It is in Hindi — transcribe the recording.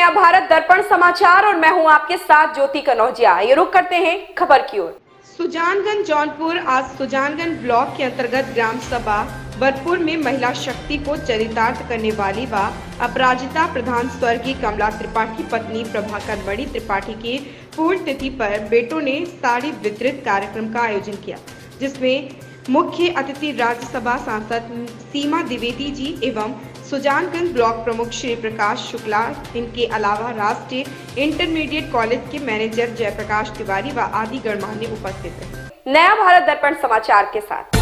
दर्पण समाचार और मैं हूँ आपके साथ ज्योति कनौजिया। ये रुक करते हैं खबर की ओर। सुजानगंज, जौनपुर, आज सुजानगंज ब्लॉक के अंतर्गत ग्राम सभा बरपुर में महिला शक्ति को चरितार्थ करने वाली व अपराजिता प्रधान स्वर्गीय कमला त्रिपाठी पत्नी प्रभाकर बड़ी त्रिपाठी की पूर्ण तिथि पर बेटों ने साड़ी वितरित कार्यक्रम का आयोजन किया, जिसमें मुख्य अतिथि राज्यसभा सांसद सीमा द्विवेदी जी एवं सुजानगंज ब्लॉक प्रमुख श्री प्रकाश शुक्ला, इनके अलावा राष्ट्रीय इंटरमीडिएट कॉलेज के मैनेजर जयप्रकाश तिवारी व आदि गणमान्य उपस्थित रहे। नया भारत दर्पण समाचार के साथ।